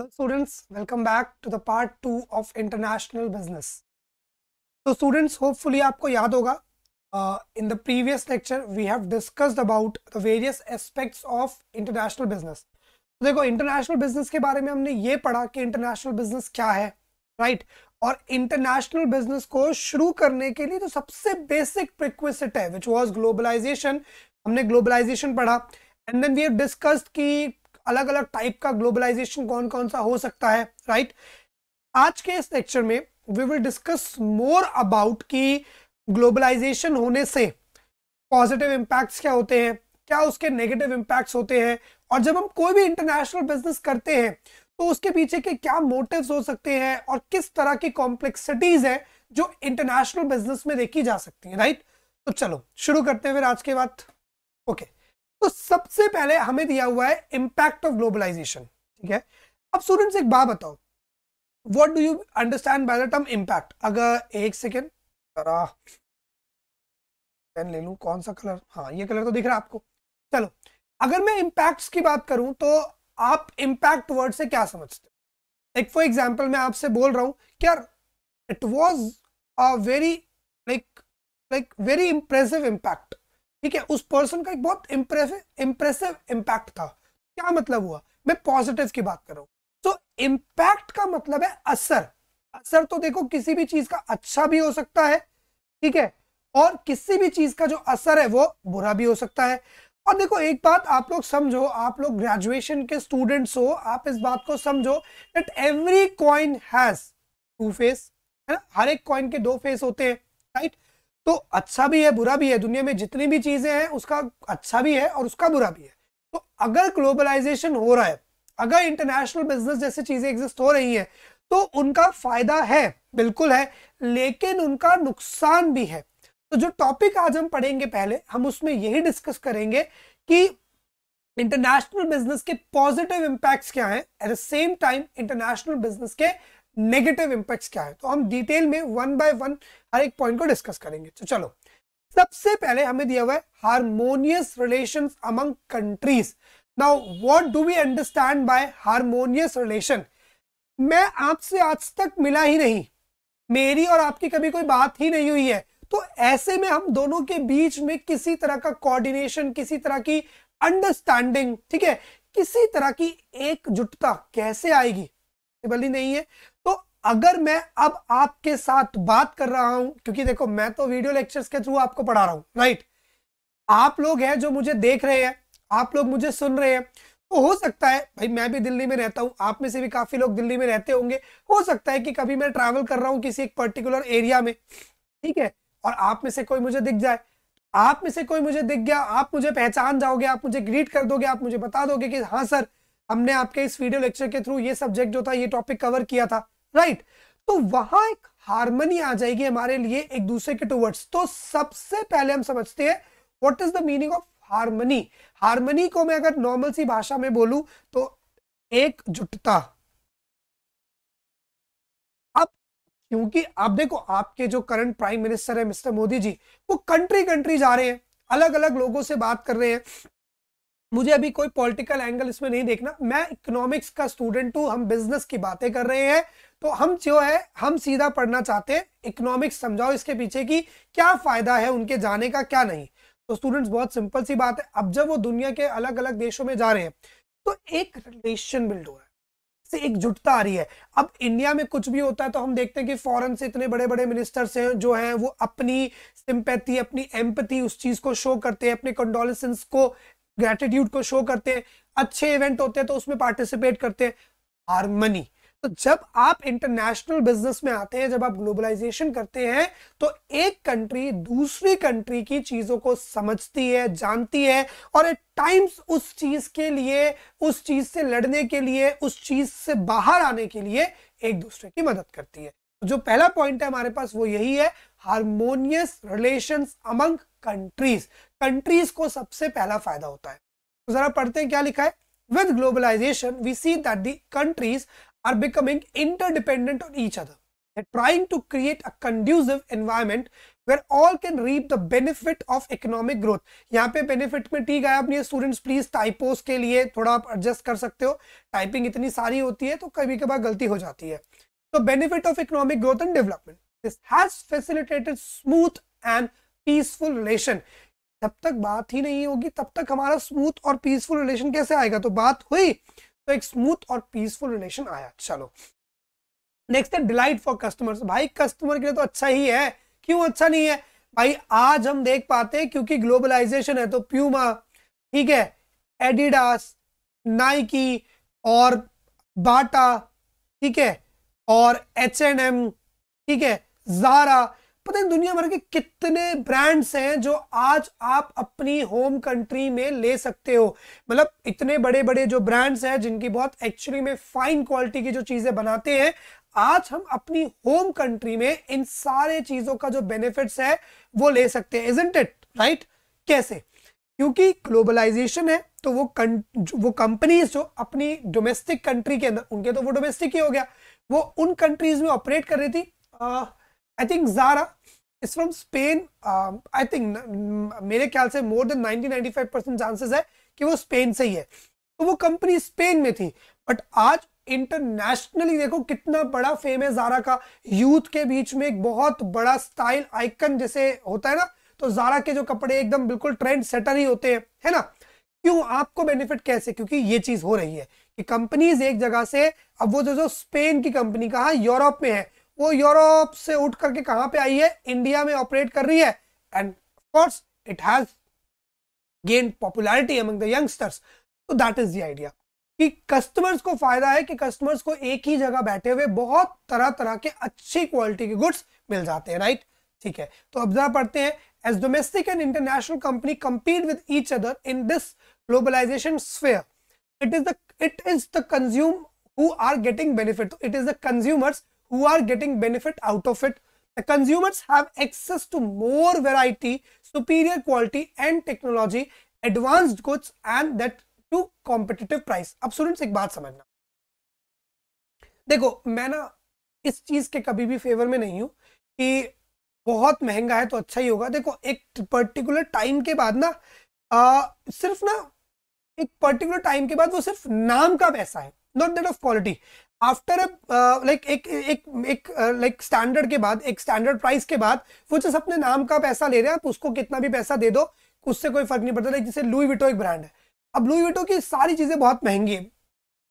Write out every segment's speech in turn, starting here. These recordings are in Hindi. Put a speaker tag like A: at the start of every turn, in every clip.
A: Hello students, welcome back to the part 2 of international business. So students, hopefully आपको याद होगा uh, the previous lecture we have discussed about the various aspects of international business. तो देखो इंटरनेशनल बिज़नेस के बारे में हमने ये पढ़ा कि इंटरनेशनल बिज़नेस क्या है राइट right? और इंटरनेशनल बिज़नेस को शुरू करने के लिए तो सबसे बेसिक प्रिक्विसिट है विच वाज ग्लोबलाइजेशन हमने ग्लोबलाइजेशन पढ़ा and then we have discussed कि अलग अलग टाइप का ग्लोबलाइजेशन कौन कौन सा हो सकता है राइट आज के इस लेक्चर में we will discuss more about कि ग्लोबलाइजेशन होने से पॉजिटिव इम्पैक्ट्स क्या होते हैं, क्या उसके नेगेटिव इम्पैक्ट्स होते हैं और जब हम कोई भी इंटरनेशनल बिज़नेस करते हैं तो उसके पीछे के क्या मोटिव्स हो सकते हैं और किस तरह की कॉम्प्लेक्सिटीज है जो इंटरनेशनल बिज़नेस में देखी जा सकती है राइट तो चलो, शुरू करते हैं फिर आज के बाद ओके okay. तो सबसे पहले हमें दिया हुआ है इंपैक्ट ऑफ़ ग्लोबलाइजेशन ठीक है? अब स्टूडेंट्स एक बात बताओ। What do you understand by the term impact अगर एक सेकेंड पेन ले लू, कौन सा कलर हाँ ये कलर तो दिख रहा है आपको। चलो, अगर मैं इंपैक्ट्स की बात करूँ तो आप इंपैक्ट वर्ड से क्या समझते लाइक फॉर एग्ज़ाम्पल मैं आपसे बोल रहा हूँ कि यार it was a very like like very impressive impact ठीक है, उस पर्सन का एक बहुत इंप्रेसिव इम्पैक्ट था। क्या मतलब हुआ? मैं पॉजिटिव की बात कर रहा हूँ। तो इम्पैक्ट का मतलब है असर। असर तो देखो, किसी भी चीज़ का अच्छा भी हो सकता है, ठीक है, और किसी भी चीज़ का जो असर है, वो बुरा भी हो सकता है। और देखो, एक बात आप लोग समझो, आप लोग ग्रेजुएशन के स्टूडेंट्स हो, आप इस बात को समझो that every coin has two face है ना? हर एक कॉइन के दो फेस होते हैं राइट तो अच्छा भी है, बुरा भी है। दुनिया में जितनी भी चीज़ें हैं, उसका अच्छा भी है और उसका बुरा भी है। तो अगर ग्लोबलाइजेशन हो रहा है, अगर इंटरनेशनल बिज़नेस जैसी चीज़ें एग्जिस्ट हो रही हैं तो उनका फ़ायदा है, बिल्कुल है, लेकिन उनका नुकसान भी है। तो जो टॉपिक आज हम पढ़ेंगे पहले, हम उसमें यही डिस्कस करेंगे कि इंटरनेशनल बिज़नेस के पॉजिटिव इंपैक्ट्स क्या हैं at the same time international business के नेगेटिव इंपैक्ट्स क्या है। तो हम डिटेल में वन बाय वन हर एक पॉइंट को डिस्कस करेंगे। तो चलो, सबसे पहले हमें दिया हुआ है harmonious relation among countries now what do we understand by harmonious relation मैं आपसे आज तक मिला ही नहीं। मेरी और आपकी कभी कोई बात ही नहीं हुई है। तो ऐसे में हम दोनों के बीच में किसी तरह का कोऑर्डिनेशन किसी तरह की अंडरस्टैंडिंग ठीक है? किसी तरह की एकजुटता कैसे आएगी? नहीं है। अगर मैं अब आपके साथ बात कर रहा हूँ, क्योंकि देखो, मैं तो वीडियो लेक्चर्स के थ्रू आपको पढ़ा रहा हूँ राइट आप लोग हैं जो मुझे देख रहे हैं, आप लोग मुझे सुन रहे हैं तो हो सकता है, भाई मैं भी दिल्ली में रहता हूँ, आप में से भी काफ़ी लोग दिल्ली में रहते होंगे, हो सकता है कि कभी मैं ट्रैवल कर रहा हूँ किसी एक पर्टिकुलर एरिया में, ठीक है? और आप में से कोई मुझे दिख जाए, आप में से कोई मुझे दिख गया, आप मुझे पहचान जाओगे, आप मुझे ग्रीट कर दोगे, आप मुझे बता दोगे कि हाँ सर, हमने आपके इस वीडियो लेक्चर के थ्रू ये सब्जेक्ट जो था, ये टॉपिक कवर किया था। राइट? तो वहाँ एक हारमोनी आ जाएगी हमारे लिए एक दूसरे के टूवर्ड्स तो सबसे पहले हम समझते हैं what is the meaning of harmony harmony को मैं अगर नॉर्मल सी भाषा में बोलूँ तो एक जुटता अब क्योंकि आप देखो, आपके जो करंट प्राइम मिनिस्टर है मिस्टर मोदी जी, वो कंट्री कंट्री जा रहे हैं अलग अलग लोगों से बात कर रहे हैं। मुझे अभी कोई पॉलिटिकल एंगल इसमें नहीं देखना। मैं इकोनॉमिक्स का स्टूडेंट हूँ, हम बिज़नेस की बातें कर रहे हैं। तो हम जो है, हम सीधा पढ़ना चाहते हैं इकोनॉमिक्स समझाओ इसके पीछे की क्या फ़ायदा है उनके जाने का, क्या नहीं। तो स्टूडेंट्स बहुत सिंपल सी बात है। अब जब वो दुनिया के अलग अलग देशों में जा रहे हैं तो एक रिलेशन बिल्ड हो रहा है। से एक जुटता आ रही है। अब इंडिया में कुछ भी होता है तो हम देखते हैं कि फॉरेन से इतने बड़े बड़े मिनिस्टर्स हैं जो हैं, वो अपनी सिंपैथी अपनी एम्पथी उस चीज़ को शो करते हैं, अपने कंडोलेंस को ग्रेटिट्यूड को शो करते हैं, अच्छे इवेंट होते हैं तो उसमें पार्टिसिपेट करते हैं हारमनी तो जब आप इंटरनेशनल बिज़नेस में आते हैं, जब आप ग्लोबलाइजेशन करते हैं तो एक कंट्री दूसरी कंट्री की चीज़ों को समझती है, जानती है और एट टाइम्स उस चीज़ के लिए, उस चीज़ से लड़ने के लिए, उस चीज़ से बाहर आने के लिए एक दूसरे की मदद करती है. जो पहला पॉइंट है हमारे पास वो यही है harmonious relation among countries countries को सबसे पहला फ़ायदा होता है। तो जरा पढ़ते हैं क्या लिखा है? With globalization we see that the countries are becoming interdependent on each other trying to create a conducive environment where all can reap the benefit of economic growth यहाँ पे बेनिफिट में ठीक है अपनी स्टूडेंट्स प्लीज़ टाइपोस के लिए थोड़ा आप एडजस्ट कर सकते हो। टाइपिंग इतनी सारी होती है तो कभी कभार गलती हो जाती है। तो benefit of economic growth and development this has facilitated smooth and peaceful relation जब तक बात ही नहीं होगी, तब तक हमारा स्मूथ और पीसफुल रिलेशन कैसे आएगा? तो बात हुई तो एक स्मूथ और पीसफुल रिलेशन आया। चलो। नेक्स्ट है डिलाइट फॉर कस्टमर्स भाई कस्टमर के लिए तो अच्छा ही है। क्यों अच्छा नहीं है? भाई, आज हम देख पाते हैं क्योंकि ग्लोबलाइजेशन है तो प्यूमा ठीक है एडिडास नाइकी और बाटा ठीक है, और एच एन एम ठीक है जारा पता है दुनिया भर के कितने ब्रांड्स हैं जो आज आप अपनी होम कंट्री में ले सकते हो। मतलब इतने बड़े बड़े जो ब्रांड्स हैं जिनकी बहुत एक्चुअली में फाइन क्वालिटी की जो चीज़ें बनाते हैं आज हम अपनी होम कंट्री में इन सारे चीज़ों का जो बेनिफिट्स है वो ले सकते हैं। इजेंट इट राइट कैसे? क्योंकि ग्लोबलाइजेशन है तो वो कं, वो कंपनीज़ जो अपनी डोमेस्टिक कंट्री के अंदर उनके तो वो डोमेस्टिक ही हो गया। वो उन कंट्रीज़ में ऑपरेट कर रही थी I think Zara is from Spain I think मेरे ख्याल से मोर देन 90 95 परसेंट चांसेस है कि वो स्पेन से ही है। तो वो कंपनी स्पेन में थी। बट आज इंटरनेशनली देखो कितना बड़ा फेम है जारा का। यूथ के बीच में एक बहुत बड़ा स्टाइल आइकन जैसे होता है ना तो जारा के जो कपड़े एकदम बिल्कुल ट्रेंड सेटर ही होते हैं, है ना? क्यों? आपको बेनिफिट कैसे? क्योंकि ये चीज़ हो रही है कि कंपनीज़ एक जगह से, अब वो जो जो स्पेन की कंपनी कहा यूरोप में है। वो यूरोप से उठ करके कहाँ पे आई है? इंडिया में ऑपरेट कर रही है। And of course it has gain popularity among the youngsters तो दैट इज़ द आइडिया कि कस्टमर्स को फ़ायदा है कि कस्टमर्स को एक ही जगह बैठे हुए बहुत तरह तरह के अच्छी क्वालिटी के गुड्स मिल जाते हैं राइट ठीक है। तो अब जरा पढ़ते हैं। As domestic and international company compete with each other in this globalization sphere it is the it is the consume who are getting benefit it is the consumers who are getting benefit out of it The consumers have access to more variety, superior quality and technology, advanced goods and that too competitive price अब स्टूडेंट्स एक बात समझना। देखो मैं ना इस चीज़ के कभी भी फेवर में नहीं हूँ कि बहुत महँगा है तो अच्छा ही होगा। देखो एक पर्टिकुलर टाइम के बाद ना आ, सिर्फ़ ना एक पर्टिकुलर टाइम के बाद वो सिर्फ़ नाम का पैसा है not that of quality after like एक एक एक लाइक स्टैंडर्ड के बाद, एक स्टैंडर्ड प्राइस के बाद, वो जैसे अपने नाम का पैसा ले रहे हैं, आप उसको कितना भी पैसा दे दो, उससे कोई फ़र्क नहीं पड़ता। लाइक जैसे लुई विटो एक ब्रांड है। अब लुई विटो की सारी चीज़ें बहुत महँगी है।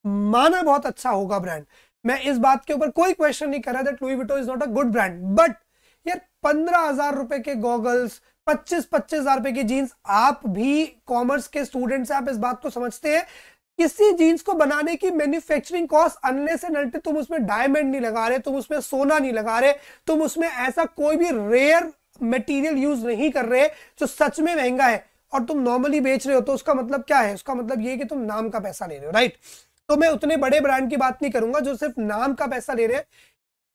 A: माना बहुत अच्छा होगा ब्रांड मैं इस बात के ऊपर कोई क्वेश्चन नहीं कर रहा that Louis Vuitton is not a good brand but यार, पंद्रह हज़ार रुपए के गॉगल्स पच्चीस पच्चीस हज़ार रुपए की जीन्स आप भी कॉमर्स के स्टूडेंट्स आप इस बात को समझते हैं। किसी जीन्स को बनाने की मैन्युफैक्चरिंग कॉस्ट अनलेस एंड अल्टे तुम उसमें डायमंड नहीं लगा रहे, तुम उसमें सोना नहीं लगा रहे, तुम उसमें ऐसा कोई भी रेयर मटेरियल यूज़ नहीं कर रहे जो सच में महँगा है। और तुम नॉर्मली बेच रहे हो तो उसका मतलब क्या है? उसका मतलब ये कि तुम नाम का पैसा ले रहे हो राइट तो मैं उतने बड़े ब्रांड की बात नहीं करूँगा जो सिर्फ़ नाम का पैसा ले रहे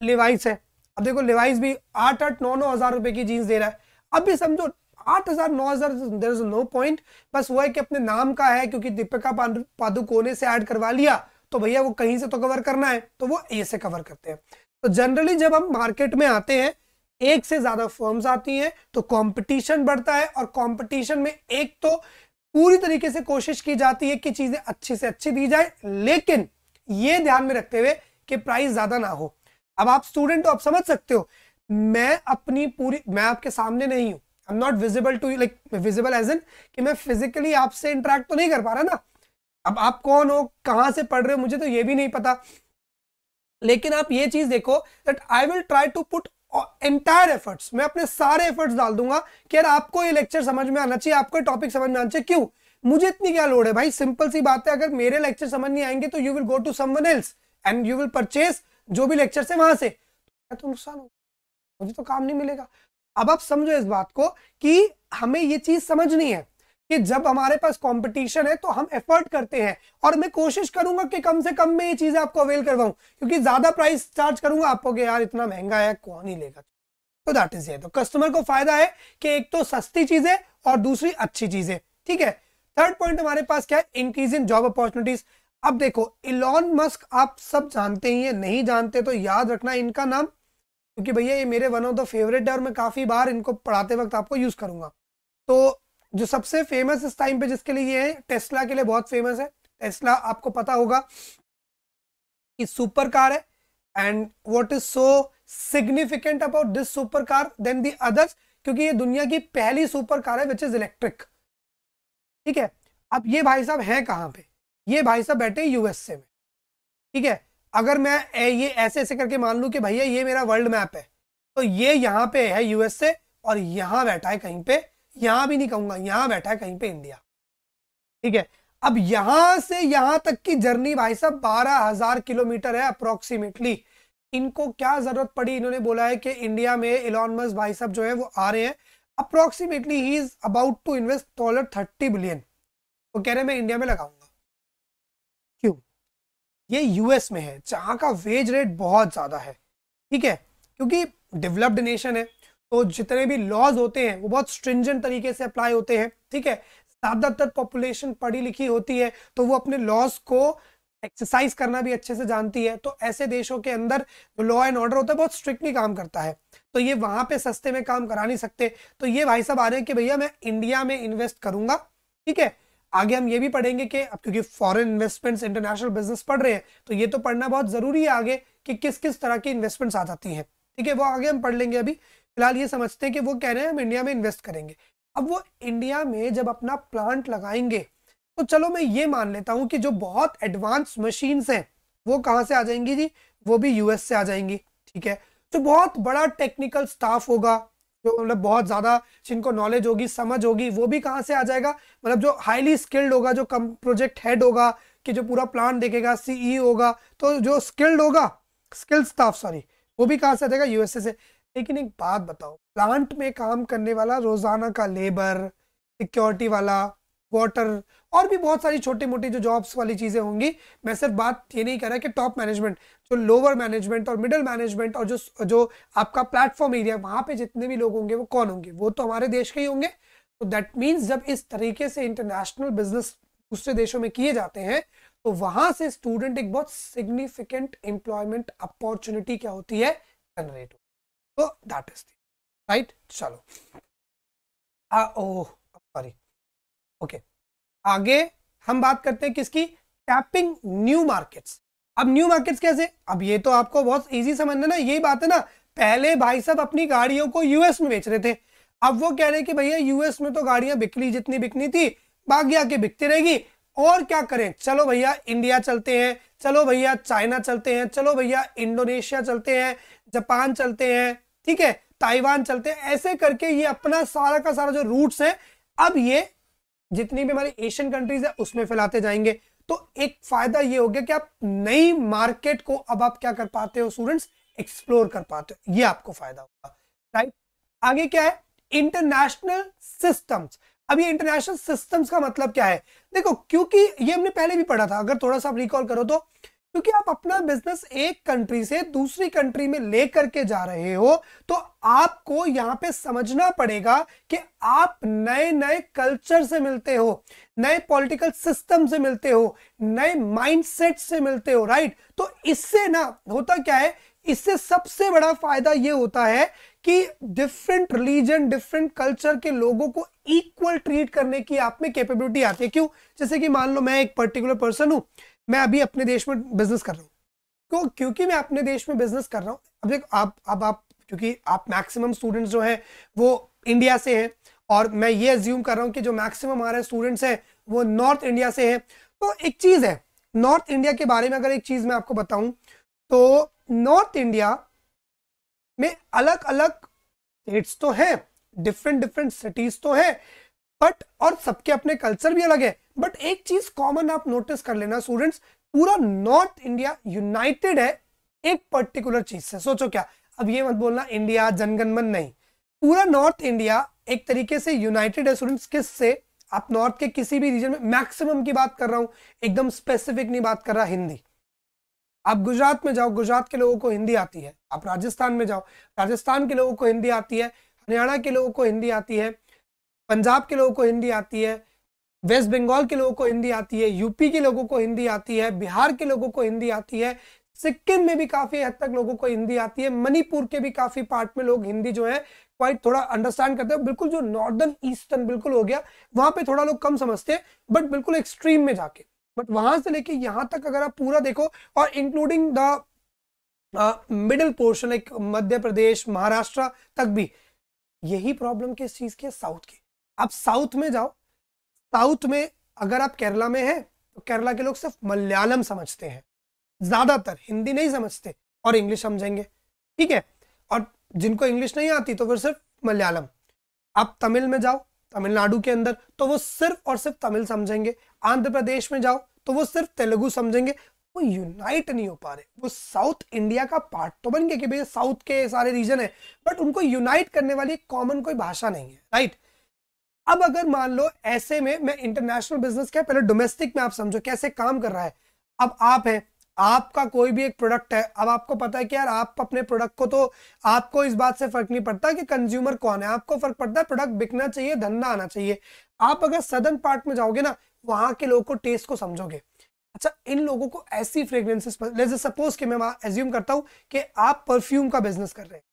A: लिवाइस है। अब देखो लिवाइस भी आठ आठ नौ नौ हज़ार रुपए की जीन्स दे रहा है। अब भी समझो आठ हज़ार, नौ हज़ार देर इज़ नो पॉइंट बस वो है कि अपने नाम का है, क्योंकि दीपिका पादुकोने से ऐड करवा लिया तो भैया वो कहीं से तो कवर करना है तो वो ए से कवर करते हैं। तो जनरली जब हम मार्केट में आते हैं, एक से ज़्यादा फर्म्स आती हैं तो कंपटीशन बढ़ता है, और कंपटीशन में एक तो पूरी तरीके से कोशिश की जाती है कि चीज़ें अच्छी से अच्छी दी जाए, लेकिन ये ध्यान में रखते हुए कि प्राइस ज़्यादा ना हो। अब आप स्टूडेंट हो, आप समझ सकते हो, मैं अपनी पूरी, मैं आपके सामने नहीं हूँ I am not visible to like visible as in कि मैं फिजिकली आपसे इंटरेक्ट तो नहीं कर पा रहा ना। अब आप कौन हो? कहाँ से पढ़ रहे हो? मुझे तो ये भी नहीं पता। लेकिन आप ये चीज़ देखो that I will try to put entire efforts मैं अपने सारे एफर्ट्स डाल दूँगा कि यार आपको ये लेक्चर समझ में आना चाहिए, आपको टॉपिक समझ में आना चाहिए। क्यों? मुझे इतनी क्या लोड है भाई? सिंपल सी बात है, अगर मेरे लेक्चर समझ नहीं आएँगे तो you will go to someone else and you will purchase जो भी लेक्चर है वहाँ से। तो नुकसान हो मुझे तो काम नहीं मिलेगा। अब आप समझो इस बात को कि हमें ये चीज़ समझनी है कि जब हमारे पास कंपटीशन है तो हम एफर्ट करते हैं। और मैं कोशिश करूँगा कि कम से कम में ये चीज़ें आपको अवेल करवाऊं, क्योंकि ज़्यादा प्राइस चार्ज करूँगा, आपको यार इतना महँगा है, कौन ही लेगा? तो दैट इज़ ये तो कस्टमर को फ़ायदा है कि एक तो सस्ती चीज़ें और दूसरी अच्छी चीज़ें। ठीक है? थर्ड पॉइंट हमारे पास क्या है? इंक्रीज इन जॉब अपॉर्चुनिटीज़ अब देखो इलॉन मस्क आप सब जानते ही है नहीं जानते तो याद रखना इनका नाम। क्योंकि भैया ये मेरे वन ऑफ़ द फेवरेट है और मैं काफ़ी बार इनको पढ़ाते वक्त आपको यूज़ करूँगा। तो जो सबसे फ़ेमस इस टाइम पे जिसके लिए ये है टेस्ला के लिए बहुत फ़ेमस है। टेस्ला आपको पता होगा कि सुपर कार है and what is so significant about this super car then the others क्योंकि ये दुनिया की पहली सुपर कार है विच इज़ इलेक्ट्रिक ठीक है? अब ये भाई साहब है कहाँ पे? ये भाई साहब बैठे यूएसए में। ठीक है? अगर मैं ये ऐसे ऐसे करके मान लू कि भैया ये मेरा वर्ल्ड मैप है तो ये यहाँ पे है यूएसए और यहाँ बैठा है कहीं पे, यहाँ भी नहीं कहूँगा, यहाँ बैठा है कहीं पे इंडिया ठीक है? अब यहाँ से यहाँ तक की जर्नी भाई साहब बारह हज़ार किलोमीटर है अप्रोक्सीमेटली इनको क्या ज़रूरत पड़ी? इन्होंने बोला है कि इंडिया में इलॉन मस्क भाई साहब जो है वो आ रहे हैं। Approximately he is about to invest dollar thirty billion वो कह रहे हैं मैं इंडिया में लगाऊँगा। क्यों? ये यूएस में है, जहाँ का वेज रेट बहुत ज़्यादा है। ठीक है? क्योंकि डेवलप्ड नेशन है तो जितने भी लॉज होते हैं, वो बहुत स्ट्रिंजेंट तरीके से अप्लाई होते हैं। ठीक है? ज़्यादातर पॉपुलेशन पढ़ी लिखी होती है तो वो अपने लॉज को एक्सरसाइज करना भी अच्छे से जानती है। तो ऐसे देशों के अंदर जो लॉ एंड ऑर्डर होता है, बहुत स्ट्रिक्टली काम करता है। तो ये वहाँ पे सस्ते में काम करा नहीं सकते। तो ये भाई साहब आ रहे हैं कि भैया मैं इंडिया में इन्वेस्ट करूँगा। ठीक है? आगे हम ये भी पढ़ेंगे कि अब क्योंकि फॉरेन इन्वेस्टमेंट्स इंटरनेशनल बिज़नेस पढ़ रहे हैं तो ये तो पढ़ना बहुत ज़रूरी है आगे कि किस किस तरह की इन्वेस्टमेंट्स आ जाती हैं। ठीक है, वो आगे हम पढ़ लेंगे अभी। फ़िलहाल ये समझते हैं कि वो कह रहे हैं हम इंडिया में इन्वेस्ट करेंगे। अब वो इंडिया में जब अपना प्लांट लगाएँगे तो चलो मैं ये मान लेता हूँ कि जो बहुत एडवांस मशीन्स हैं, वो कहाँ से आ जाएँगी जी? वो भी यूएस से आ जाएँगी। ठीक है, जो बहुत बड़ा टेक्निकल स्टाफ होगा जो मतलब बहुत ज़्यादा जिनको नॉलेज होगी, समझ होगी, वो भी कहाँ से आ जाएगा? मतलब जो हाईली स्किल्ड होगा, जो कम प्रोजेक्ट हेड होगा, कि जो पूरा प्लान देखेगा सीई e होगा तो जो स्किल्ड होगा स्किल्ड स्टाफ सॉरी वो भी कहाँ से आ जाएगा? यूएसए से। लेकिन एक बात बताओ प्लांट में काम करने वाला रोज़ाना का लेबर सिक्योरिटी वाला वाटर और भी बहुत सारी छोटी मोटी जो जॉब्स वाली चीज़ें होंगी। मैं सिर्फ़ बात ये नहीं कर रहा कि टॉप मैनेजमेंट जो लोअर मैनेजमेंट और मिडिल मैनेजमेंट और जो जो आपका प्लेटफॉर्म एरिया वहाँ पे जितने भी लोग होंगे, वो कौन होंगे? वो तो हमारे देश के ही होंगे। तो दैट मीन्स जब इस तरीके से इंटरनेशनल बिज़नेस दूसरे देशों में किए जाते हैं तो वहाँ से स्टूडेंट एक बहुत सिग्निफिकेंट एम्प्लॉयमेंट अपॉर्चुनिटी क्या होती है? जनरेट तो दैट इज़ राइट चलो। सॉरी ओके आगे हम बात करते हैं किसकी? टैपिंग न्यू मार्केट्स अब न्यू मार्केट्स कैसे? अब ये तो आपको बहुत इजी समझना ना, यही बात है ना, पहले भाई साहब अपनी गाड़ियों को यूएस में बेच रहे थे। अब वो कह रहे कि भैया यूएस में तो गाड़ियाँ बिकली जितनी बिकनी थी, बाकी आके बिकती रहेगी। और क्या करें? चलो भैया इंडिया चलते हैं, चलो भैया चाइना चलते हैं, चलो भैया इंडोनेशिया चलते हैं जापान चलते हैं, ठीक है? ताइवान चलते हैं, ऐसे करके ये अपना सारा का सारा जो रूट्स है, अब ये जितनी भी हमारी एशियन कंट्रीज़ है, उसमें फैलाते जाएँगे। तो एक फ़ायदा ये हो गया कि आप नई मार्केट को अब आप क्या कर पाते हो स्टूडेंट्स एक्सप्लोर कर पाते हो। ये आपको फ़ायदा होगा। राइट आगे क्या है? इंटरनेशनल सिस्टम्स अब ये इंटरनेशनल सिस्टम्स का मतलब क्या है? देखो, क्योंकि ये हमने पहले भी पढ़ा था, अगर थोड़ा सा आप रिकॉल करो तो क्योंकि आप अपना बिज़नेस एक कंट्री से दूसरी कंट्री में लेकर के जा रहे हो तो आपको यहाँ पे समझना पड़ेगा कि आप नए नए कल्चर से मिलते हो, नए पॉलिटिकल सिस्टम से मिलते हो, नए माइंडसेट से मिलते हो राइट तो इससे ना होता क्या है? इससे सबसे बड़ा फ़ायदा ये होता है कि डिफरेंट रिलीजन डिफरेंट कल्चर के लोगों को इक्वल ट्रीट करने की आप में कैपेबिलिटी आती है। क्यों? जैसे कि मान लो मैं एक पर्टिकुलर पर्सन हूँ मैं अभी अपने देश में बिज़नेस कर रहा हूँ। क्यों? क्योंकि मैं अपने देश में बिज़नेस कर रहा हूँ। अब देख, आप, अब आप, क्योंकि आप मैक्सिमम स्टूडेंट्स जो हैं, वो इंडिया से हैं और मैं ये एज्यूम कर रहा हूँ कि जो मैक्सिमम हमारे स्टूडेंट्स हैं वो नॉर्थ इंडिया से हैं। तो एक चीज़ है नॉर्थ इंडिया के बारे में अगर एक चीज़ मैं आपको बताऊँ तो नॉर्थ इंडिया में अलग अलग स्टेट्स तो हैं डिफरेंट डिफरेंट सिटीज़ तो हैं बट और सबके अपने कल्चर भी अलग है। बट एक चीज़ कॉमन आप नोटिस कर लेना स्टूडेंट्स पूरा नॉर्थ इंडिया यूनाइटेड है एक पर्टिकुलर चीज़ से। सोचो क्या, अब ये मत बोलना इंडिया जनगणमन नहीं। पूरा नॉर्थ इंडिया एक तरीके से यूनाइटेड है स्टूडेंट्स किस से आप नॉर्थ के किसी भी रीजन में मैक्सिमम की बात कर रहा हूँ, एकदम स्पेसिफिक नहीं बात कर रहा, हिंदी। आप गुजरात में जाओ, गुजरात के लोगों को हिंदी आती है। आप राजस्थान में जाओ, राजस्थान के लोगों को हिंदी आती है, हरियाणा के लोगों को हिंदी आती है, पंजाब के लोगों को हिंदी आती है वेस्ट बंगाल के लोगों को हिंदी आती है, यूपी के लोगों को हिंदी आती है, बिहार के लोगों को हिंदी आती है, सिक्किम में भी काफ़ी हद तक लोगों को हिंदी आती है, मणिपुर के भी काफ़ी पार्ट में लोग हिंदी जो है क्वाइट थोड़ा अंडरस्टैंड करते हैं। बिल्कुल जो नॉर्दर्न ईस्टर्न बिल्कुल हो गया, वहाँ पे थोड़ा लोग कम समझते हैं बट बिल्कुल एक्सट्रीम में जाके। बट वहाँ से लेके यहाँ तक अगर आप पूरा देखो और including the middle portion like Madhya Pradesh, Maharashtra तक भी, यही प्रॉब्लम किस चीज़ की साउथ की। आप साउथ में जाओ साउथ में अगर आप केरला में हैं तो केरला के लोग सिर्फ़ मलयालम समझते हैं। ज़्यादातर हिंदी नहीं समझते और इंग्लिश समझेंगे। ठीक है? और जिनको इंग्लिश नहीं आती तो फिर सिर्फ़ मलयालम। आप तमिल में जाओ, तमिलनाडु के अंदर तो वो सिर्फ़ और सिर्फ़ तमिल समझेंगे। आंध्र प्रदेश में जाओ तो वो सिर्फ़ तेलुगु समझेंगे। वो यूनाइट नहीं हो पा रहे। वो साउथ इंडिया का पार्ट तो बन गया कि भैया साउथ के सारे रीजन है बट उनको यूनाइट करने वाली कॉमन कोई भाषा नहीं है। राइट अब अगर मान लो ऐसे में मैं इंटरनेशनल बिज़नेस क्या पहले डोमेस्टिक में आप समझो कैसे काम कर रहा है। अब आप हैं, आपका कोई भी एक प्रोडक्ट है, अब आपको पता है कि यार आप अपने प्रोडक्ट को तो आपको इस बात से फ़र्क नहीं पड़ता कि कंज्यूमर कौन है। आपको फ़र्क पड़ता है प्रोडक्ट बिकना चाहिए, धंधा आना चाहिए। आप अगर सदर्न पार्ट में जाओगे ना, वहाँ के लोगों को टेस्ट को समझोगे। अच्छा इन लोगों को ऐसी फ्रेग्रेंसेस सपोज़ कि मैं एज्यूम करता हूँ कि आप परफ्यूम का बिज़नेस कर रहे हैं।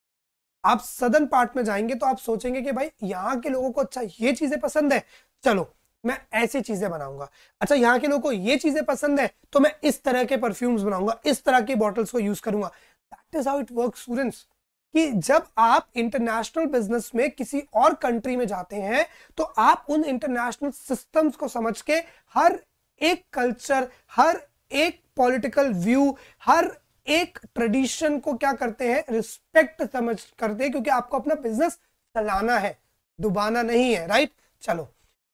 A: आप सदन पार्ट में जाएँगे तो आप सोचेंगे कि भाई यहाँ के लोगों को अच्छा ये चीज़ें पसंद है। चलो, मैं ऐसी चीज़ें बनाऊँगा। अच्छा यहाँ के लोगों को ये चीज़ें पसंद है तो मैं इस तरह के परफ्यूम्स बनाऊँगा, इस तरह की बॉटल्स को यूज़ करूँगा। That is how it work students कि जब आप इंटरनेशनल बिज़नेस में किसी और कंट्री में जाते हैं तो आप उन इंटरनेशनल सिस्टम्स को समझ के हर एक कल्चर हर एक पॉलिटिकल व्यू हर एक ट्रेडिशन को क्या करते हैं? रिस्पेक्ट समझ करते हैं क्योंकि आपको अपना बिज़नेस चलाना है। डुबाना नहीं है राइट चलो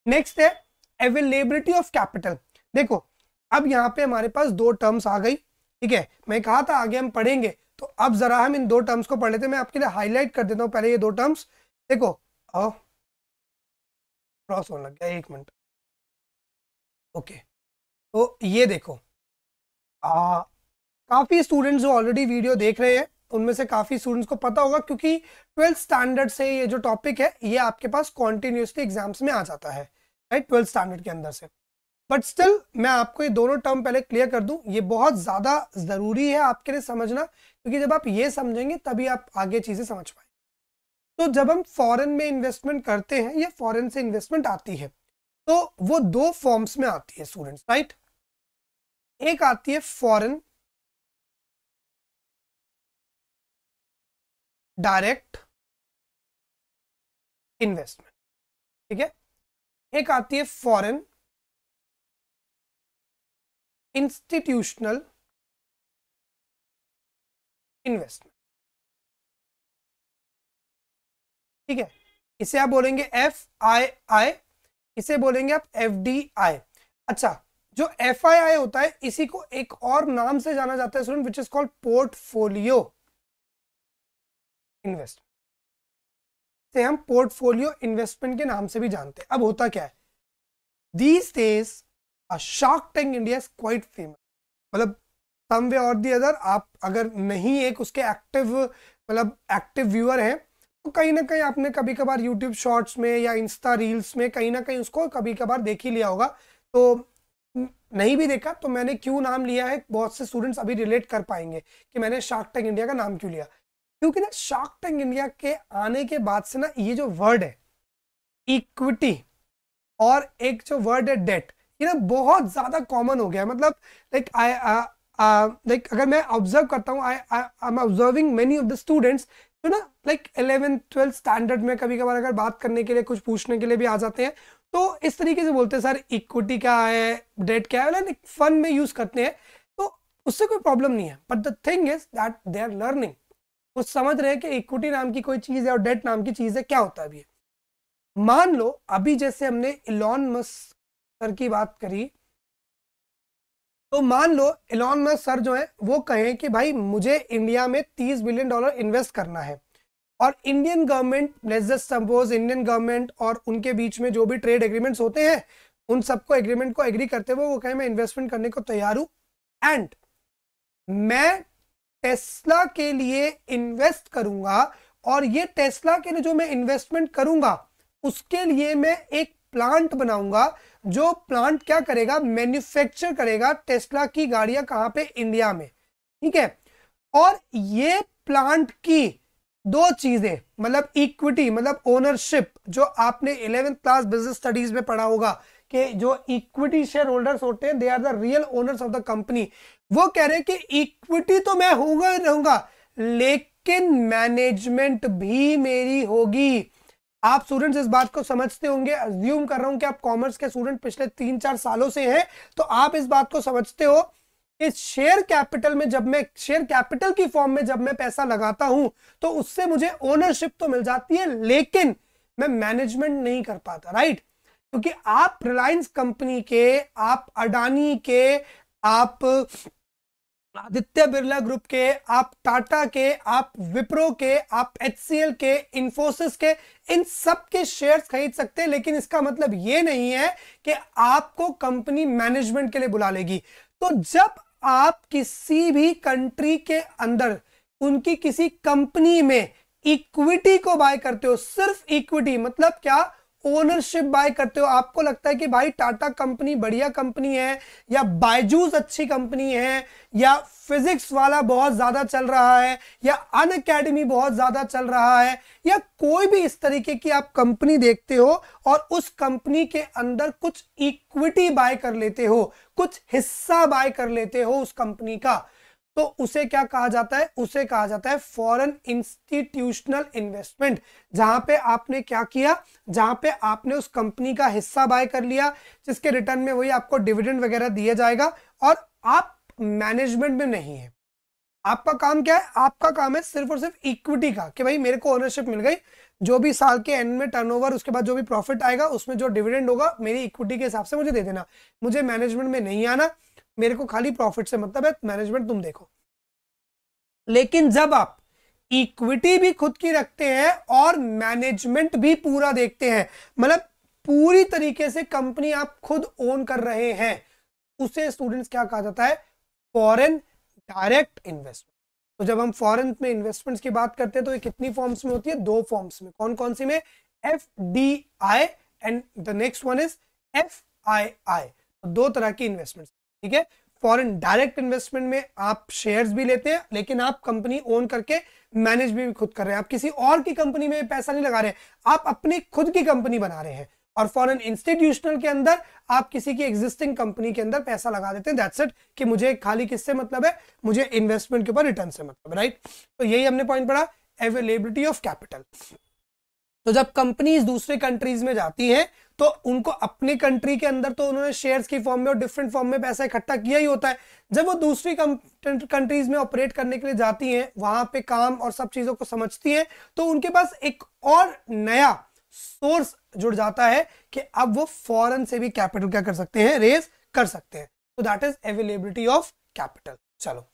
A: नेक्स्ट है अवेलेबिलिटी ऑफ़ कैपिटल देखो अब यहाँ पे हमारे पास दो टर्म्स आ गई ठीक है? मैं कहा था आगे हम पढ़ेंगे तो अब जरा हम इन दो टर्म्स को पढ़ लेते हैं। मैं आपके लिए हाईलाइट कर देता हूँ पहले ये दो टर्म्स देखो क्रॉस होने लग गया एक मिनट। ओके तो ये देखो आ, काफ़ी स्टूडेंट्स जो ऑलरेडी वीडियो देख रहे हैं उनमें से काफ़ी स्टूडेंट्स को पता होगा क्योंकि ट्वेल्थ स्टैंडर्ड से ये जो टॉपिक है, ये आपके पास कॉन्टिन्यूसली एग्ज़ाम्स में आ जाता है राइट ट्वेल्थ स्टैंडर्ड के अंदर से। बट स्टिल मैं आपको ये दोनों टर्म पहले क्लियर कर दूँ। ये बहुत ज़्यादा ज़रूरी है आपके लिए समझना, क्योंकि जब आप ये समझेंगे, तभी आप आगे चीज़ें समझ पाए तो जब हम फॉरेन में इन्वेस्टमेंट करते हैं, या फॉरेन से इन्वेस्टमेंट आती है तो वो दो फॉर्म्स में आती है स्टूडेंट्स राइट एक आती है फॉरेन डायरेक्ट इन्वेस्टमेंट, ठीक है? एक आती है फॉरेन इंस्टीट्यूशनल इन्वेस्टमेंट। ठीक है? इसे आप बोलेंगे एफ़ आई आई, इसे बोलेंगे आप एफ़ डी आई। अच्छा जो एफ़ आई आई होता है, इसी को एक और नाम से जाना जाता है student which is called portfolio investment से हम पोर्टफोलियो इन्वेस्टमेंट के नाम से भी जानते हैं। अब होता क्या है? These days shark tank India is quite famous मतलब सम वे और दी अदर आप अगर नहीं एक उसके एक्टिव मतलब एक्टिव व्यूअर हैं तो कहीं ना कहीं आपने कभी कभार यूट्यूब शॉर्ट्स में या इंस्टा रील्स में कहीं ना कहीं उसको कभी कभार देख ही लिया होगा। तो नहीं भी देखा तो मैंने क्यों नाम लिया है? बहुत से स्टूडेंट्स अभी रिलेट कर पाएँगे कि मैंने शार्क टैंक इंडिया का नाम क्यों लिया। क्योंकि ना शार्क टैंक इंडिया के आने के बाद से ना ये जो वर्ड है इक्विटी और एक जो वर्ड है डेट ये ना बहुत ज़्यादा कॉमन हो गया है। मतलब लाइक आई लाइक अगर मैं ऑब्ज़र्व करता हूँ I I am observing many of the students तो ना लाइक इलेवेंथ ट्वेल्थ स्टैंडर्ड में कभी कभार अगर बात करने के लिए, कुछ पूछने के लिए भी आ जाते हैं तो इस तरीके से बोलते हैं, सर इक्विटी क्या है? डेट क्या है? फन में यूज़ करते हैं। तो उससे कोई प्रॉब्लम नहीं है। But the thing is that they are learning वो समझ रहे हैं कि इक्विटी नाम की कोई चीज़ है और डेट नाम की चीज़ है, क्या होता है मान लो, अभी जैसे हमने इलॉन मस्क सर की बात करी तो मान लो इलॉन मस्क सर जो है, वो कहें कि भाई मुझे इंडिया में 30 बिलियन डॉलर इन्वेस्ट करना है। और Indian government suppose Indian government और उनके बीच में जो भी ट्रेड एग्रीमेंट्स होते हैं, उन सबको एग्रीमेंट को एग्री करते हुए वो कहें, मैं इन्वेस्टमेंट करने को तैयार हूँ। एंड मैं टेस्ला के लिए इन्वेस्ट करूँगा और ये टेस्ला के लिए जो मैं इन्वेस्टमेंट करूँगा, उसके लिए मैं एक प्लांट बनाऊँगा, जो प्लांट क्या करेगा? मैन्युफैक्चर करेगा टेस्ला की गाड़ियाँ कहाँ पे? इंडिया में। ठीक है? और ये प्लांट की दो चीज़ें मतलब इक्विटी मतलब ओनरशिप जो आपने इलेवेंथ क्लास बिज़नेस स्टडीज़ में पढ़ा होगा कि जो इक्विटी शेयर होल्डर्स होते हैं they are the real owners of the company वो कह रहे हैं कि इक्विटी तो मैं होगा रहूँगा, लेकिन मैनेजमेंट भी मेरी होगी। आप स्टूडेंट्स इस बात को समझते होंगे अज्यूम कर रहा हूँ कि आप कॉमर्स के स्टूडेंट पिछले तीन चार सालों से हैं तो आप इस बात को समझते हो कि शेयर कैपिटल में जब मैं शेयर कैपिटल की फॉर्म में जब मैं पैसा लगाता हूँ तो उससे मुझे ओनरशिप तो मिल जाती है, लेकिन मैं मैनेजमेंट नहीं कर पाता राइट क्योंकि आप रिलायंस कंपनी के, आप अडानी के, आप आदित्य बिरला ग्रुप के, आप टाटा के, आप विप्रो के, आप एचसीएल के इंफोसिस के, इन सब के शेयर्स खरीद सकते हैं, लेकिन इसका मतलब ये नहीं है कि आपको कंपनी मैनेजमेंट के लिए बुला लेगी। तो जब आप किसी भी कंट्री के अंदर, उनकी किसी कंपनी में इक्विटी को बाय करते हो, सिर्फ़ इक्विटी मतलब क्या? ओनरशिप बाय करते हो, आपको लगता है कि भाई टाटा कंपनी बढ़िया कंपनी है, या बायजूस अच्छी कंपनी है, या फिजिक्स वाला बहुत ज़्यादा चल रहा है, या अन अकेडमी बहुत ज़्यादा चल रहा है, या कोई भी इस तरीके की आप कंपनी देखते हो और उस कंपनी के अंदर कुछ इक्विटी बाय कर लेते हो, कुछ हिस्सा बाय कर लेते हो उस कंपनी का तो उसे क्या कहा जाता है? उसे कहा जाता है फॉरेन इंस्टीट्यूशनल इन्वेस्टमेंट जहाँ पे आपने क्या किया? जहाँ पे आपने उस कंपनी का हिस्सा बाय कर लिया, जिसके रिटर्न में वही आपको डिविडेंड वगैरह दिया जाएगा और आप मैनेजमेंट में नहीं है। आपका काम क्या है? आपका काम है सिर्फ़ और सिर्फ़ इक्विटी का, कि भाई मेरे को ओनरशिप मिल गई। जो भी साल के एंड में टर्नओवर उसके बाद जो भी प्रॉफिट आएगा, उसमें जो डिविडेंड होगा, मेरी इक्विटी के हिसाब से मुझे दे देना। मुझे मैनेजमेंट में नहीं आना। मेरे को खाली प्रॉफिट से मतलब है मैनेजमेंट तुम देखो। लेकिन जब आप इक्विटी भी खुद की रखते हैं और मैनेजमेंट भी पूरा देखते हैं मतलब पूरी तरीके से कंपनी आप खुद ओन कर रहे हैं, उसे स्टूडेंट्स क्या कहा जाता है? फॉरेन डायरेक्ट इन्वेस्टमेंट तो जब हम फॉरेन में इन्वेस्टमेंट्स की बात करते हैं तो ये कितनी फॉर्म्स में होती है? दो फॉर्म्स में। कौन कौन सी में? F D I and the next one is F I I दो तरह की इन्वेस्टमेंट्स ठीक है? फॉरेन डायरेक्ट इन्वेस्टमेंट में आप शेयर्स भी लेते हैं, लेकिन आप कंपनी ओन करके मैनेज भी खुद कर रहे हैं। आप किसी और की कंपनी में पैसा नहीं लगा रहे आप अपनी खुद की कंपनी बना रहे हैं। और फॉरेन इंस्टीट्यूशनल के अंदर आप किसी की एग्जिस्टिंग कंपनी के अंदर पैसा लगा देते हैं। दैट्स इट कि मुझे खाली किससे मतलब है? मुझे इन्वेस्टमेंट के ऊपर रिटर्न से मतलब राइट तो यही हमने पॉइंट पढ़ा। अवेलेबिलिटी ऑफ़ कैपिटल तो जब कंपनीज़ दूसरे कंट्रीज़ में जाती हैं तो उनको अपनी कंट्री के अंदर तो उन्होंने शेयर्स की फॉर्म में और डिफरेंट फॉर्म में पैसा इकट्ठा किया ही होता है। जब वो दूसरी कंट्रीज़ में ऑपरेट करने के लिए जाती हैं, वहाँ पे काम और सब चीज़ों को समझती हैं तो उनके पास एक और नया सोर्स जुड़ जाता है कि अब वो फॉरन से भी कैपिटल क्या कर सकते हैं? रेज कर सकते हैं। तो that is availability of capital चलो।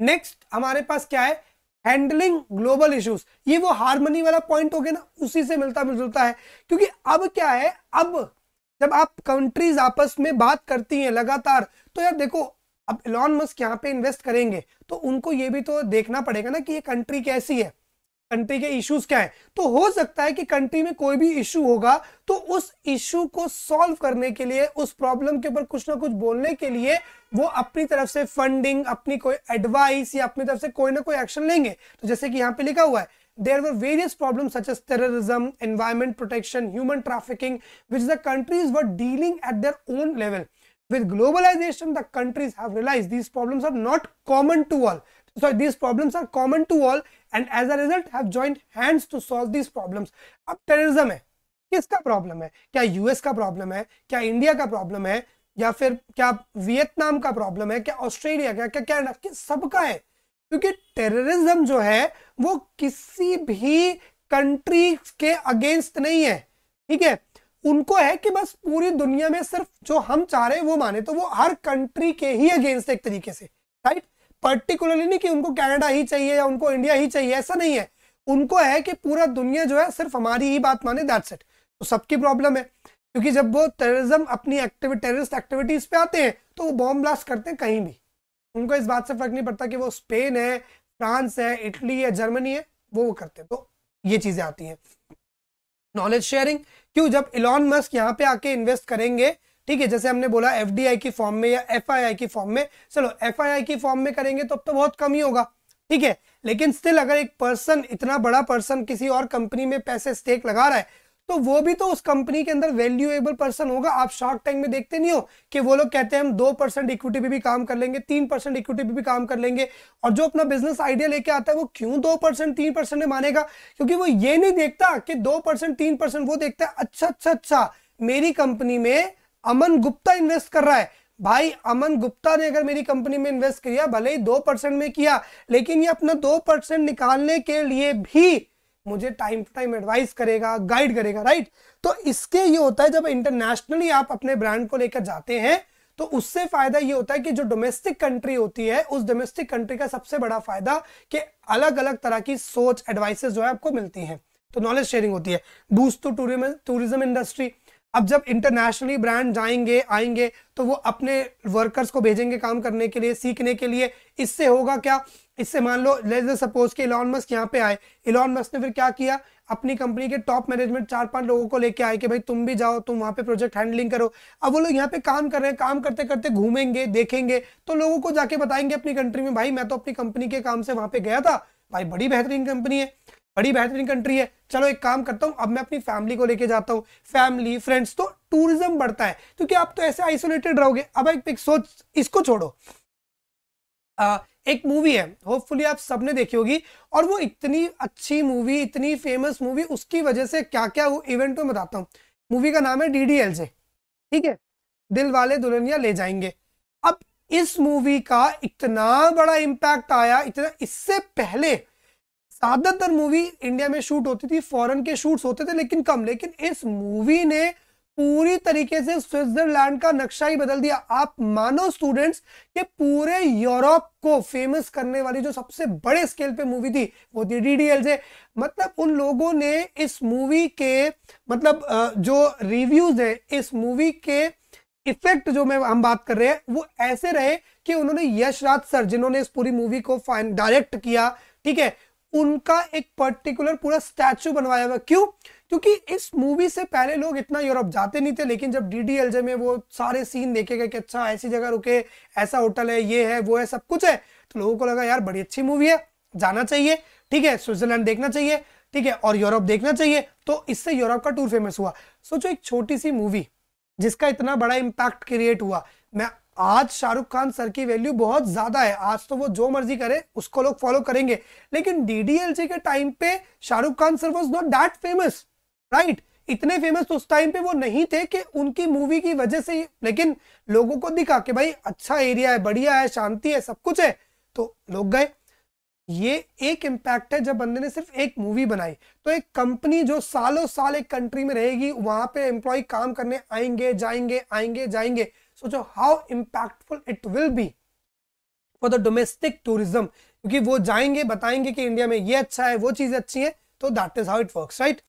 A: नेक्स्ट हमारे पास क्या है? हैंडलिंग ग्लोबल इश्यूज़, ये वो हारमोनी वाला पॉइंट हो गया ना, उसी से मिलता मिलता है। क्योंकि अब क्या है, अब जब आप कंट्रीज़ आपस में बात करती हैं लगातार तो यार देखो, अब इलॉन मस्क यहाँ पे इन्वेस्ट करेंगे तो उनको ये भी तो देखना पड़ेगा ना कि ये कंट्री कैसी है। कंट्री के इश्यूज़ क्या है तो हो सकता है कि कंट्री में कोई भी इशू होगा तो उस इशू को सॉल्व करने के लिए उस प्रॉब्लम के ऊपर कुछ ना कुछ बोलने के लिए वो अपनी तरफ़ से फंडिंग अपनी कोई एडवाइस या अपनी तरफ़ से कोई ना कोई एक्शन लेंगे तो जैसे कि यहाँ पे लिखा हुआ है there were various problems such as terrorism, environment protection, human trafficking, which the countries were dealing at their own level. With globalization, the countries have realized these problems are not common to all. So, these problems are common to all and as a result have joined hands to solve these problems. अब terrorism है। किसका प्रॉब्लम है? क्या यूएस का प्रॉब्लम है? क्या इंडिया का प्रॉब्लम है? या फिर क्या वियतनाम का प्रॉब्लम है? क्या ऑस्ट्रेलिया का? क्या क्या सबका है? क्योंकि टेररिज्म जो है, वो किसी भी कंट्री के अगेंस्ट नहीं है। ठीक है? उनको है कि बस पूरी दुनिया में सिर्फ़ जो हम चाह रहे हैं वो माने तो वो हर कंट्री के ही अगेंस्ट एक तरीके से। राइट पर्टिकुलरली नहीं कि उनको कनाडा ही चाहिए या उनको इंडिया ही चाहिए, ऐसा नहीं है। उनको है कि पूरा दुनिया जो है सिर्फ़ हमारी ही बात माने दैट्स इट तो सबकी प्रॉब्लम है। क्योंकि जब वो टेररिज्म अपनी एक्टिविटी टेररिस्ट एक्टिविटीज़ पे आते हैं तो वो बॉम्ब ब्लास्ट करते हैं कहीं भी। उनको इस बात से फ़र्क नहीं पड़ता कि वो स्पेन है फ्रांस है इटली है जर्मनी है, वो वो करते हैं। तो ये चीज़ें आती हैं। नॉलेज शेयरिंग क्यों? जब इलॉन मस्क यहाँ पे आके इन्वेस्ट करेंगे ठीक है, जैसे हमने बोला एफडीआई की फॉर्म में या एफआईआई की फॉर्म में, चलो एफआईआई की फॉर्म में करेंगे तो अब तो बहुत कम ही होगा, ठीक है? लेकिन स्टिल अगर एक पर्सन इतना बड़ा पर्सन किसी और कंपनी में पैसे स्टेक लगा रहा है तो वो भी तो उस कंपनी के अंदर वैल्यूएबल पर्सन होगा। आप शार्क टैंक में देखते नहीं हो कि वो लोग कहते हैं हम दो परसेंट इक्विटी पे भी काम कर लेंगे, तीन परसेंट इक्विटी पे भी काम कर लेंगे, और जो अपना बिज़नेस आइडिया लेके आता है वो क्यों दो परसेंट तीन परसेंट मानेगा? क्योंकि वो ये नहीं देखता कि दो परसेंट तीन परसेंट वो देखता है अच्छा अच्छा अच्छा मेरी कंपनी में अमन गुप्ता इन्वेस्ट कर रहा है। भाई, अमन गुप्ता ने अगर मेरी कंपनी में इन्वेस्ट किया भले ही दो परसेंट में किया, लेकिन ये अपना दो परसेंट निकालने के लिए भी मुझे टाइम टू टाइम एडवाइस करेगा गाइड करेगा राइट तो इसके ये होता है, जब इंटरनेशनली आप अपने ब्रांड को लेकर जाते हैं तो उससे फ़ायदा ये होता है कि जो डोमेस्टिक कंट्री होती है, उस डोमेस्टिक कंट्री का सबसे बड़ा फ़ायदा कि अलग अलग तरह की सोच एडवाइसेस जो है आपको मिलती हैं। तो नॉलेज शेयरिंग होती है। बूस्ट टू टूरिज़्म इंडस्ट्री अब जब इंटरनेशनली ब्रांड जाएँगे, आएँगे तो वो अपने वर्कर्स को भेजेंगे काम करने के लिए, सीखने के लिए। इससे होगा क्या? इससे मान लो लेट सपोज़ कि इलॉन मस्क यहाँ पे आए। इलॉन मस्क ने फिर क्या किया? अपनी कंपनी के टॉप मैनेजमेंट चार पाँच लोगों को लेके आए कि भाई तुम भी जाओ, तुम वहाँ पे प्रोजेक्ट हैंडलिंग करो। अब वो लोग यहाँ पे काम कर रहे हैं, काम करते करते घूमेंगे, देखेंगे तो लोगों को जाके बताएँगे अपनी कंट्री में, भाई, मैं तो अपनी कंपनी के काम से वहाँ पे गया था। भाई, बड़ी बेहतरीन कंपनी है। बड़ी बेहतरीन कंट्री है। चलो एक काम करता हूँ अब मैं अपनी फैमिली को लेके जाता हूँ। फैमिली फ्रेंड्स तो टूरिज़्म बढ़ता है क्योंकि आप तो ऐसे आइसोलेटेड रहोगे। अब एक सोच इसको छोड़ो। आ, एक मूवी है होपफुली आप सबने देखी होगी और वो इतनी अच्छी मूवी इतनी फ़ेमस मूवी उसकी वजह से क्या क्या वो इवेंट में बताता हूँ। मूवी का नाम है डी डी ठीक है? दिल वाले दुल्हनिया ले जाएँगे। अब इस मूवी का इतना बड़ा इम्पैक्ट आया इतना इससे पहले ज़्यादातर मूवी इंडिया में शूट होती थी फॉरेन के शूट्स होते थे, लेकिन कम। लेकिन इस मूवी ने पूरी तरीके से स्विट्जरलैंड का नक्शा ही बदल दिया। आप मानो स्टूडेंट्स कि पूरे यूरोप को फ़ेमस करने वाली जो सबसे बड़े स्केल पे मूवी थी, वो थी डीडीएल मतलब उन लोगों ने इस मूवी के मतलब जो रिव्यूज़ है, इस मूवी के इफ़ेक्ट जो मैं, हम बात कर रहे हैं, वो ऐसे रहे कि उन्होंने यशराज सर, जिन्होंने इस पूरी मूवी को फाइन डायरेक्ट किया, ठीक है? उनका एक पर्टिकुलर पूरा स्टैचू बनवाया हुआ क्यों? क्योंकि इस मूवी से पहले लोग इतना यूरोप जाते नहीं थे, लेकिन जब डी में वो सारे सीन देखे गए कि अच्छा ऐसी जगह रुके, ऐसा होटल है, ये है, वो है, सब कुछ है तो लोगों को लगा, यार, बड़ी अच्छी मूवी है, जाना चाहिए, ठीक है स्विट्जरलैंड देखना चाहिए, ठीक है, और यूरोप देखना चाहिए। तो इससे यूरोप का टूर फ़ेमस हुआ। सोचो, एक छोटी सी मूवी जिसका इतना बड़ा इंपैक्ट क्रिएट हुआ। मैं आज शाहरुख खान सर की वैल्यू बहुत ज़्यादा है। आज तो वो जो मर्ज़ी करे, उसको लोग फॉलो करेंगे। लेकिन डीडीएलजे के टाइम पे Shahrukh Khan sir was not that famous right इतने फ़ेमस तो उस टाइम पे वो नहीं थे कि उनकी मूवी की वजह से लेकिन लोगों को दिखा कि भाई अच्छा एरिया है, बढ़िया है, शांति है, सब कुछ है। तो लोग गए। ये एक इम्पैक्ट है जब बंदे ने सिर्फ़ एक मूवी बनाई। तो एक कंपनी जो सालों साल एक कंट्री में रहेगी, वहाँ पे एम्प्लॉय काम करने आएँगे, जाएँगे आएँगे, जाएँगे। सोचो how impactful it will be for the domestic tourism क्योंकि वो जाएँगे, बताएँगे कि इंडिया में ये अच्छा है, वो चीज़ें अच्छी है तो that is how it work right